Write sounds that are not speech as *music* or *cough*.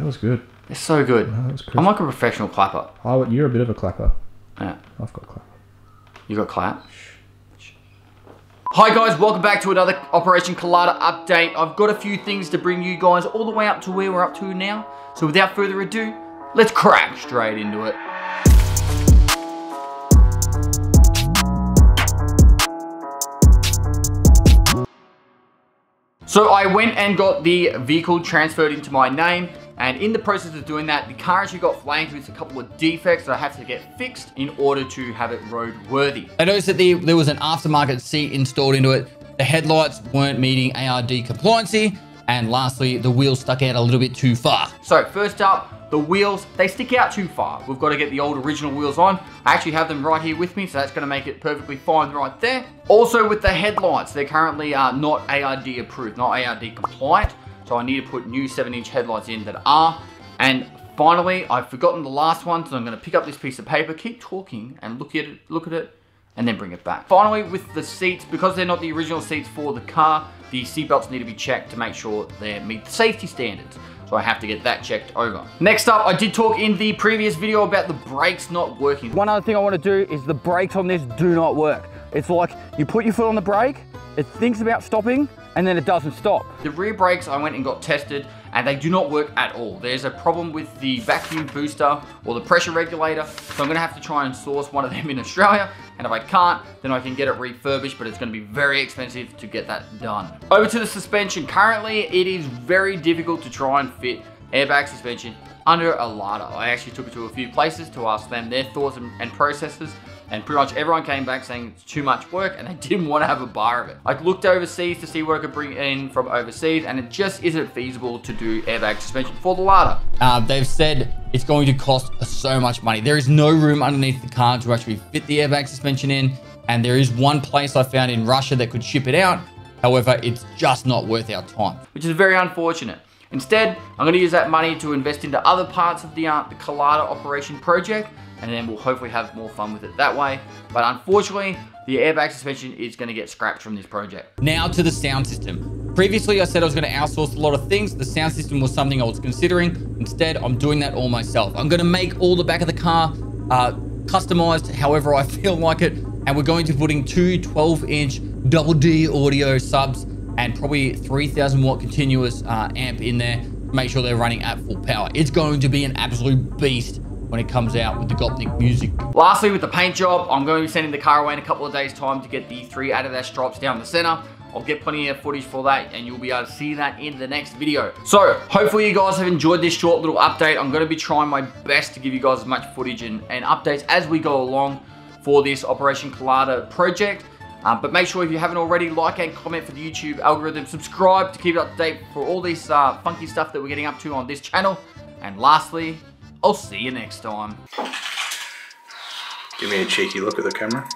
That was good. They're so good. No, that was crisp. I'm like a professional clapper. Oh, you're a bit of a clapper. Yeah. I've got clapper. You got clap? Hi guys, welcome back to another Operation Killada update. I've got a few things to bring you guys all the way up to where we're up to now. So without further ado, let's crack straight into it. So I went and got the vehicle transferred into my name and in the process of doing that, the car actually got flagged with a couple of defects that I had to get fixed in order to have it roadworthy. I noticed that the, there was an aftermarket seat installed into it. The headlights weren't meeting ARD compliancy. And lastly, the wheels stuck out a little bit too far. So first up, the wheels, they stick out too far. We've got to get the old original wheels on. I actually have them right here with me, so that's gonna make it perfectly fine right there. Also with the headlights, they're currently uh, not ARD approved, not ARD compliant. So I need to put new 7 inch headlights in that are. And finally, I've forgotten the last one, so I'm gonna pick up this piece of paper, keep talking and look at it, look at it, and then bring it back. Finally, with the seats, because they're not the original seats for the car, the seatbelts need to be checked to make sure they meet the safety standards. So I have to get that checked over. Next up, I did talk in the previous video about the brakes not working. One other thing I want to do is the brakes on this do not work. It's like you put your foot on the brake, it thinks about stopping, and then it doesn't stop. The rear brakes I went and got tested and they do not work at all. There's a problem with the vacuum booster or the pressure regulator. So I'm gonna have to try and source one of them in Australia. And if I can't, then I can get it refurbished, but it's gonna be very expensive to get that done. Over to the suspension. Currently, it is very difficult to try and fit airbag suspension under a Lada. I actually took it to a few places to ask them their thoughts and, and processes and pretty much everyone came back saying it's too much work and they *laughs* didn't want to have a bar of it. I looked overseas to see what I could bring in from overseas and it just isn't feasible to do airbag suspension for the Lada. Uh, they've said it's going to cost so much money. There is no room underneath the car to actually fit the airbag suspension in and there is one place I found in Russia that could ship it out. However, it's just not worth our time, which is very unfortunate. Instead, I'm going to use that money to invest into other parts of the, uh, the Killada operation project and then we'll hopefully have more fun with it that way. But unfortunately, the airbag suspension is going to get scrapped from this project. Now to the sound system. Previously, I said I was going to outsource a lot of things. The sound system was something I was considering. Instead, I'm doing that all myself. I'm going to make all the back of the car uh, customized however I *laughs* feel like it. And we're going to be putting two 12-inch double D audio subs and probably 3000 watt continuous uh, amp in there. To make sure they're running at full power. It's going to be an absolute beast when it comes out with the Gopnik music. Lastly, with the paint job, I'm going to be sending the car away in a couple of days time to get the three Adidas stripes down the center. I'll get plenty of footage for that and you'll be able to see that in the next video. So, hopefully you guys have enjoyed this short little update. I'm going to be trying my best to give you guys as much footage and, and updates as we go along for this Operation Killada project. Um, but make sure if you haven't already, like and comment for the YouTube algorithm. Subscribe to keep it up to date for all this uh, funky stuff that we're getting up to on this channel. And lastly, I'll see you next time. Give me a cheeky look at the camera.